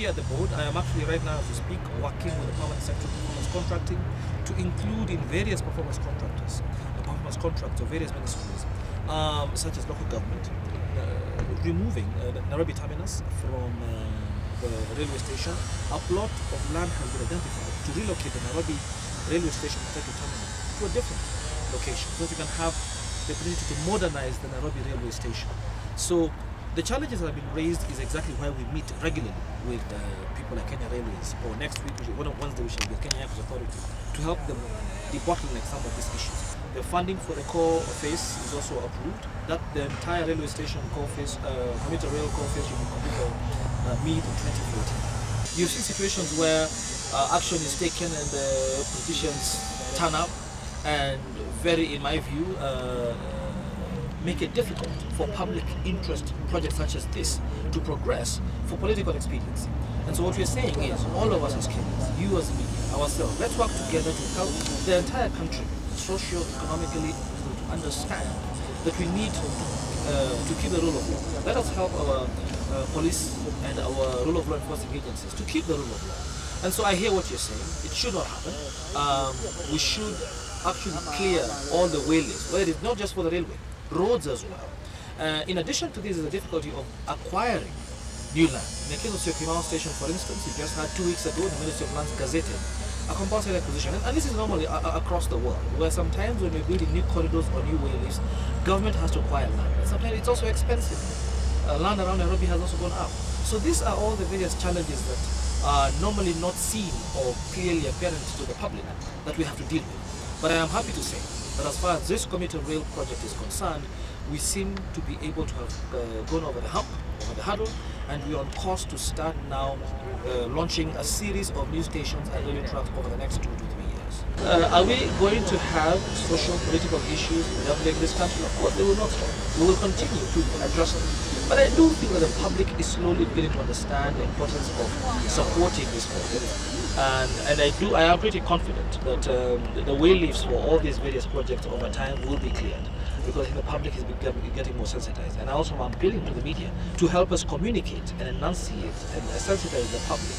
we at the board, I am actually right now as we speak working with the permanent sector performance contracting to include in various performance contractors, the performance contracts of various ministries, um, such as local government, uh, removing uh, Nairobi terminus from uh, the railway station. A plot of land has been identified to relocate the Nairobi railway station Matatu terminal to a different location so that you can have the ability to modernize the Nairobi railway station. So the challenges that have been raised is exactly why we meet regularly with uh, people like Kenya Railways, or next week, one of Wednesday, we shall be Kenya Airports Authority to help them debottleneck some of these issues. The funding for the core phase is also approved. That the entire railway station core phase, uh, commuter rail core phase, should be completed uh, mid 2014. You see situations where uh, action is taken and the politicians turn up and very, in my view, uh, make it difficult for public interest projects such as this to progress for political expediency. And so what we're saying is, all of us as Kenyans, you as media, ourselves, let's work together to help the entire country socio-economically to understand that we need uh, to keep the rule of law. Let us help our uh, police and our rule of law enforcement agencies to keep the rule of law. And so I hear what you're saying. It should not happen. Um, we should actually clear all the wayleaves, whether it's not just for the railway, roads as well. Uh, in addition to this is the difficulty of acquiring new land. In the case of Syokimau Station, for instance, you just had two weeks ago the Ministry of Lands gazetted a compulsory acquisition. And, and this is normally a, a, across the world, where sometimes when we're building new corridors or new wayleaves, government has to acquire land. And sometimes it's also expensive. Uh, land around Nairobi has also gone up. So these are all the various challenges that are normally not seen or clearly apparent to the public that we have to deal with. But I am happy to say that as far as this commuter rail project is concerned, we seem to be able to have uh, gone over the hump, over the hurdle, and we are on course to start now uh, launching a series of new stations and railway tracks over the next two to three years. Uh, are we going to have social political issues developing this country? Of course, they will not. We will continue to address them. But I do think that the public is slowly beginning to understand the importance of supporting this. And, and I do, I am pretty confident that um, the, the way leaves for all these various projects over time will be cleared because the public is becoming, getting more sensitized. And I also am appealing to the media to help us communicate and enunciate and sensitize the public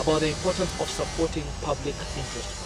about the importance of supporting public interest